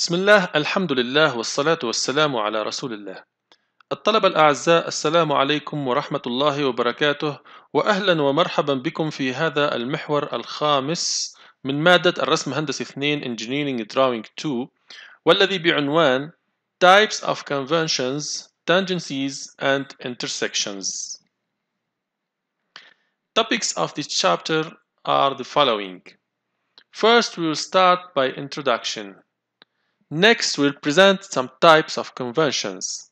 بسم الله الحمد لله والصلاة والسلام على رسول الله. الطلبة الأعزاء السلام عليكم ورحمة الله وبركاته وأهلا ومرحبا بكم في هذا المحور الخامس من مادة الرسم هندسي 2 Engineering Drawing 2 والذي بعنوان Types of Conventions, Tangencies and Intersections. Topics of this chapter are the following. First, we will start by introduction. Next, we'll present some types of conventions.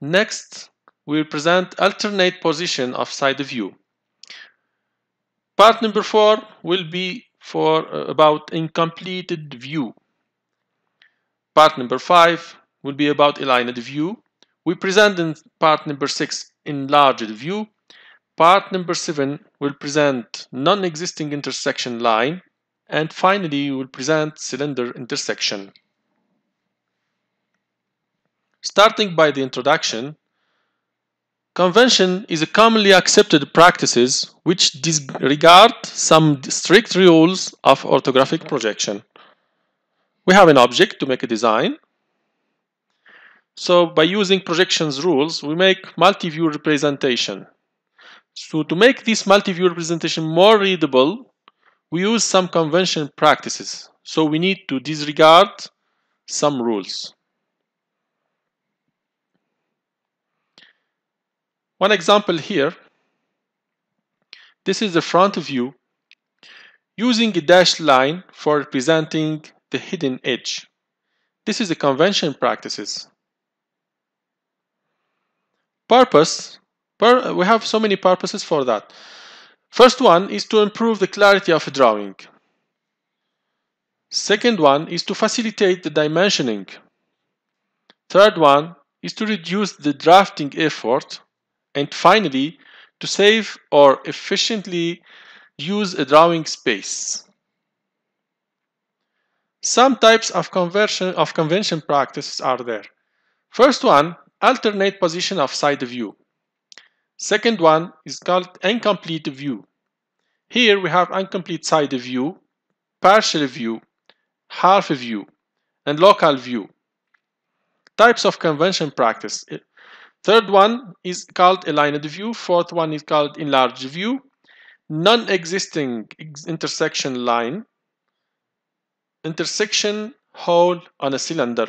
Next, we'll present alternate position of side view. Part number four will be for uh, about incompleted view. Part number five will be about aligned view. We present in part number six enlarged view. Part number seven will present non-existing intersection line. And finally, we will present cylinder intersection. Starting by the introduction, convention is a commonly accepted practices which disregard some strict rules of orthographic projection. We have an object to make a design. So by using projections rules, we make multi-view representation. So to make this multi-view representation more readable, we use some convention practices. So we need to disregard some rules. One example here, this is the front view using a dashed line for representing the hidden edge. This is the convention practices. Purpose, pur we have so many purposes for that. First one is to improve the clarity of a drawing. Second one is to facilitate the dimensioning. Third one is to reduce the drafting effort and finally, to save or efficiently use a drawing space. Some types of conversion of convention practices are there. First one, alternate position of side view. Second one is called incomplete view. Here we have incomplete side view, partial view, half view, and local view. Types of convention practice. Third one is called aligned view. Fourth one is called enlarged view. Non-existing intersection line. Intersection hole on a cylinder.